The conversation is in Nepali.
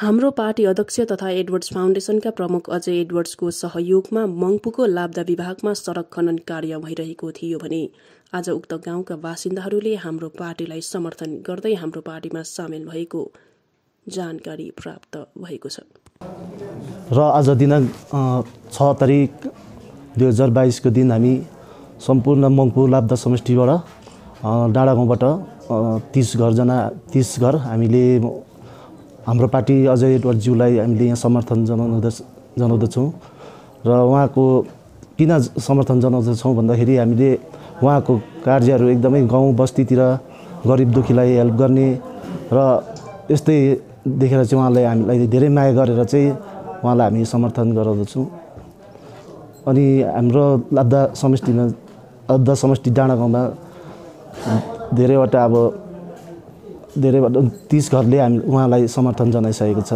हाम्रो पार्टी अध्यक्ष तथा एडवर्ड्स फाउन्डेसनका प्रमुख अजय एडवर्ड्सको सहयोगमा मङ्पुको लाब्दा विभागमा सड़क खनन कार्य भइरहेको थियो भने आज उक्त गाउँका बासिन्दाहरूले हाम्रो पार्टीलाई समर्थन गर्दै हाम्रो पार्टीमा सामेल भएको जानकारी प्राप्त भएको छ। र आज दिनाङ्क छ तारिक दुई हजार बाइसको दिन हामी सम्पूर्ण मङ्पु लाब्दा समष्टिबाट डाँडा गाउँबाट तिस घरजना तिस घर हामीले हाम्रो पार्टी अजय एडवर्डज्यूलाई हामीले यहाँ समर्थन जनाउँदछ जनाउँदछौँ। र उहाँको किन समर्थन जनाउँदछौँ भन्दाखेरि हामीले उहाँको कार्यहरू एकदमै गाउँ बस्तीतिर गरिब दुःखीलाई हेल्प गर्ने र यस्तै देखेर चाहिँ उहाँलाई हामीलाई धेरै माया गरेर चाहिँ उहाँलाई हामी समर्थन गराउँदछौँ। अनि हाम्रो लाब्दा समष्टिमा लाब्दा समष्टि डाँडा गाउँमा धेरैवटा अब धेरैवटा तिस घरले हामी उहाँलाई समर्थन जनाइसकेको छ।